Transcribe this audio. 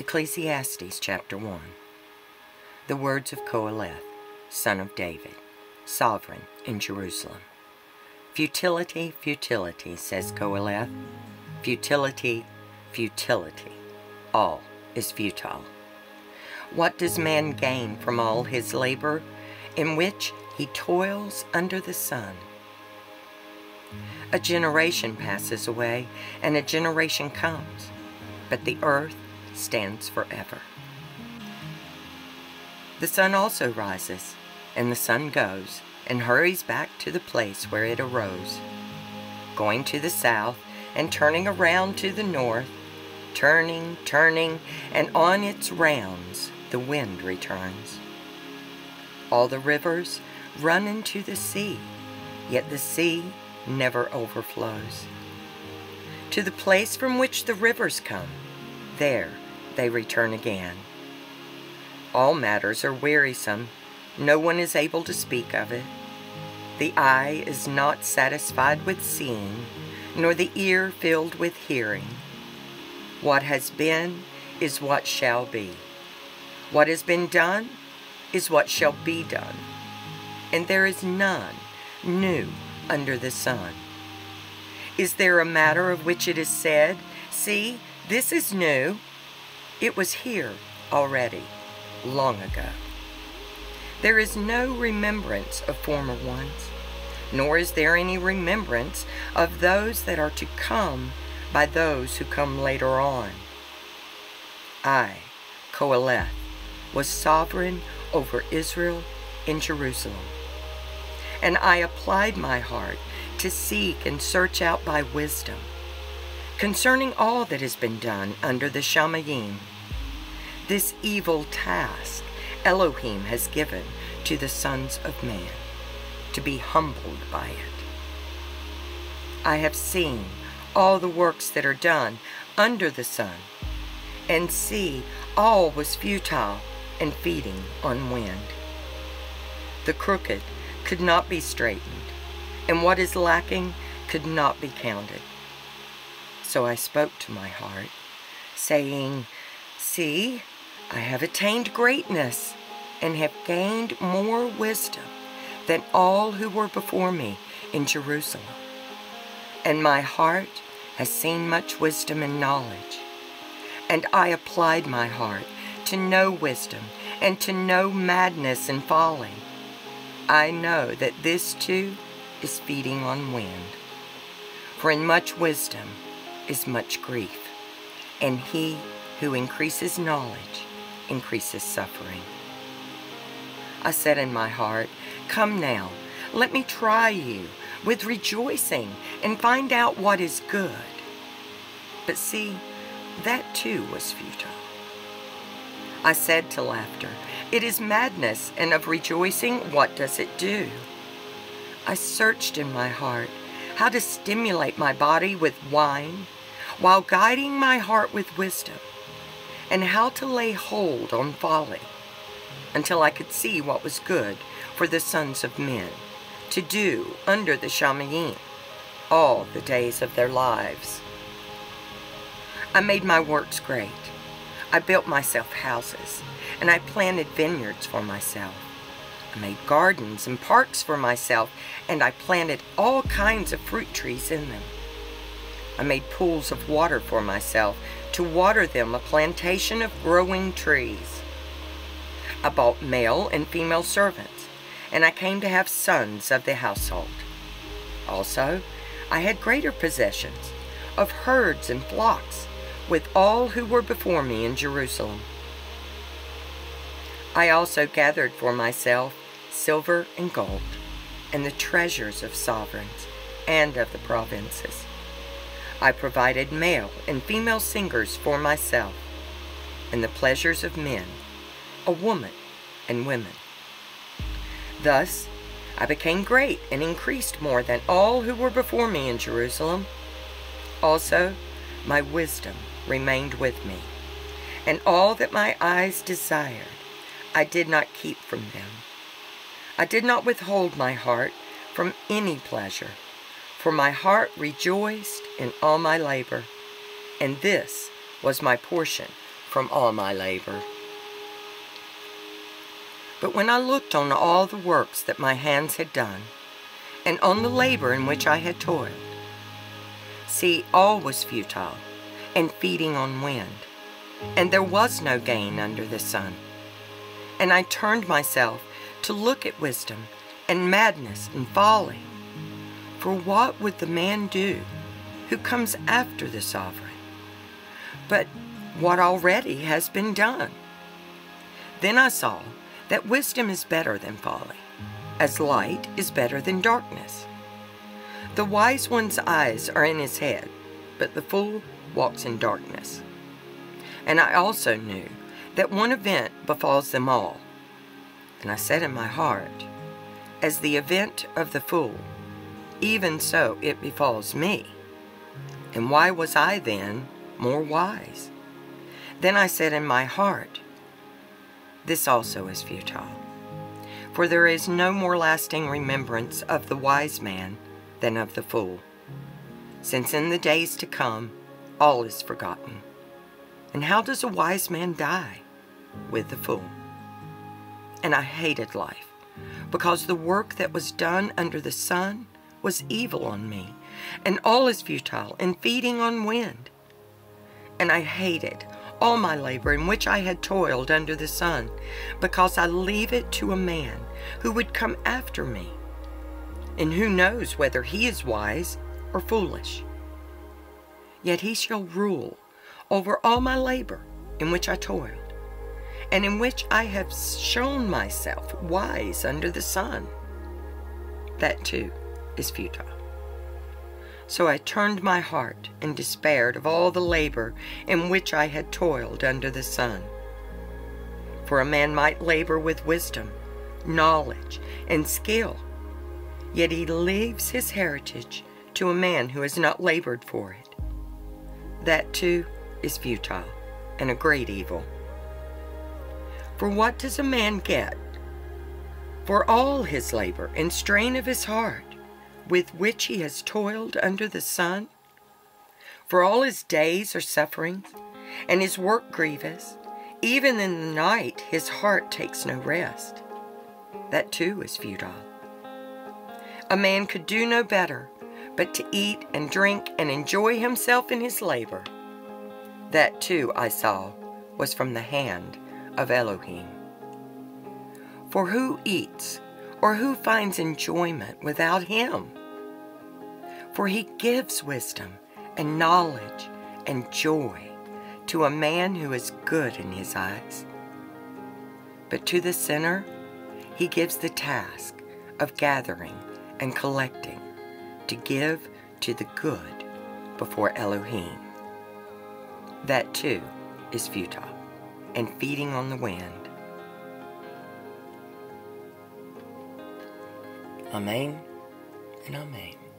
Ecclesiastes chapter 1 The words of Qoheleth, son of David, sovereign in Jerusalem. Futility, futility, says Qoheleth. Futility, futility. All is futile. What does man gain from all his labor, in which he toils under the sun? A generation passes away, and a generation comes, but the earth stands forever. The sun also rises, and the sun goes, and hurries back to the place where it arose, going to the south, and turning around to the north, turning, turning, and on its rounds the wind returns. All the rivers run into the sea, yet the sea never overflows. To the place from which the rivers come, there they return again. All matters are wearisome. No one is able to speak of it. The eye is not satisfied with seeing, nor the ear filled with hearing. What has been is what shall be. What has been done is what shall be done. And there is none new under the sun. Is there a matter of which it is said, See, this is new? It was here already, long ago. There is no remembrance of former ones, nor is there any remembrance of those that are to come by those who come later on. I, Qoheleth, was sovereign over Israel in Jerusalem. And I applied my heart to seek and search out by wisdom concerning all that has been done under the Shamayim this evil task Elohim has given to the sons of man, to be humbled by it. I have seen all the works that are done under the sun, and see all was futile and feeding on wind. The crooked could not be straightened, and what is lacking could not be counted. So I spoke to my heart, saying, See, I have attained greatness and have gained more wisdom than all who were before me in Jerusalem. And my heart has seen much wisdom and knowledge. And I applied my heart to know wisdom and to know madness and folly. I know that this too is feeding on wind. For in much wisdom is much grief, and he who increases knowledge increases suffering. I said in my heart, Come now, let me try you with rejoicing and find out what is good. But see, that too was futile. I said to laughter, It is madness, and of rejoicing, what does it do? I searched in my heart how to stimulate my body with wine while guiding my heart with wisdom and how to lay hold on folly, until I could see what was good for the sons of men to do under the Shamayim all the days of their lives. I made my works great. I built myself houses, and I planted vineyards for myself. I made gardens and parks for myself, and I planted all kinds of fruit trees in them. I made pools of water for myself to water them a plantation of growing trees. I bought male and female servants, and I came to have sons of the household. Also, I had greater possessions of herds and flocks with all who were before me in Jerusalem. I also gathered for myself silver and gold, and the treasures of sovereigns and of the provinces. I provided male and female singers for myself, and the pleasures of men, a woman and women. Thus, I became great and increased more than all who were before me in Jerusalem. Also, my wisdom remained with me, and all that my eyes desired, I did not keep from them. I did not withhold my heart from any pleasure for my heart rejoiced in all my labor, and this was my portion from all my labor. But when I looked on all the works that my hands had done, and on the labor in which I had toiled, see, all was futile, and feeding on wind, and there was no gain under the sun. And I turned myself to look at wisdom, and madness, and folly. For what would the man do who comes after the sovereign? But what already has been done. Then I saw that wisdom is better than folly, as light is better than darkness. The wise one's eyes are in his head, but the fool walks in darkness. And I also knew that one event befalls them all. And I said in my heart, As the event of the fool, even so it befalls me. And why was I then more wise? Then I said in my heart, This also is futile. For there is no more lasting remembrance of the wise man than of the fool, since in the days to come all is forgotten. And how does a wise man die? With the fool. And I hated life, because the work that was done under the sun was evil on me, and all is futile and feeding on wind. And I hated all my labor in which I had toiled under the sun, because I leave it to a man who would come after me. And who knows whether he is wise or foolish? Yet he shall rule over all my labor in which I toiled, and in which I have shown myself wise under the sun. That too is futile. So I turned my heart and despaired of all the labor in which I had toiled under the sun. For a man might labor with wisdom, knowledge, and skill, yet he leaves his heritage to a man who has not labored for it. That too is futile and a great evil. For what does a man get for all his labor and strain of his heart? With which he has toiled under the sun? For all his days are sufferings, and his work grievous. Even in the night his heart takes no rest. That too is futile. A man could do no better but to eat and drink and enjoy himself in his labor. That too, I saw, was from the hand of Elohim. For who eats or who finds enjoyment without him? for he gives wisdom and knowledge and joy to a man who is good in his eyes. But to the sinner, he gives the task of gathering and collecting to give to the good before Elohim. That too is futile and feeding on the wind. Amém e amém.